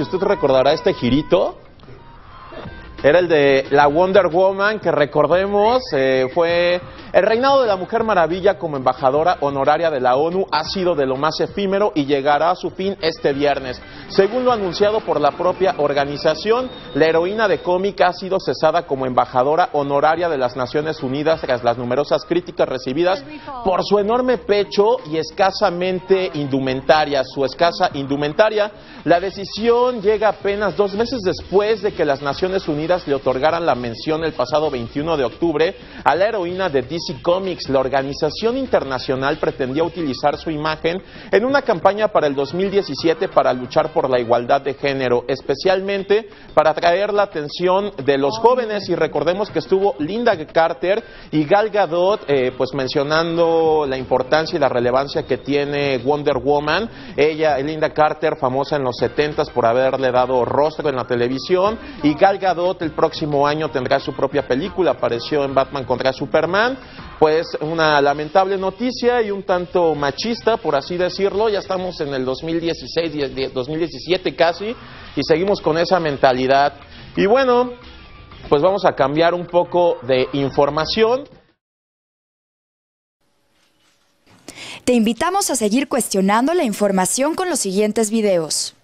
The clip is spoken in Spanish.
Si usted recordará este girito, era el de la Wonder Woman, que recordemos eh, fue el reinado de la Mujer Maravilla como embajadora honoraria de la ONU ha sido de lo más efímero y llegará a su fin este viernes. Según lo anunciado por la propia organización, la heroína de cómic ha sido cesada como embajadora honoraria de las Naciones Unidas tras las numerosas críticas recibidas por su enorme pecho y escasamente indumentaria, su escasa indumentaria. La decisión llega apenas dos meses después de que las Naciones Unidas le otorgaran la mención el pasado 21 de octubre a la heroína de DC Comics. La organización internacional pretendía utilizar su imagen en una campaña para el 2017 para luchar por la igualdad de género, especialmente para atraer la atención de los jóvenes. Y recordemos que estuvo Linda Carter y Gal Gadot, eh, pues mencionando la importancia y la relevancia que tiene Wonder Woman. Ella, Linda Carter, famosa en los 70 por haberle dado rostro en la televisión, y Gal Gadot el próximo año tendrá su propia película. Apareció en Batman contra Superman pues una lamentable noticia y un tanto machista, por así decirlo. Ya estamos en el 2016, 2017 casi, y seguimos con esa mentalidad. Y bueno, pues vamos a cambiar un poco de información. Te invitamos a seguir cuestionando la información con los siguientes videos.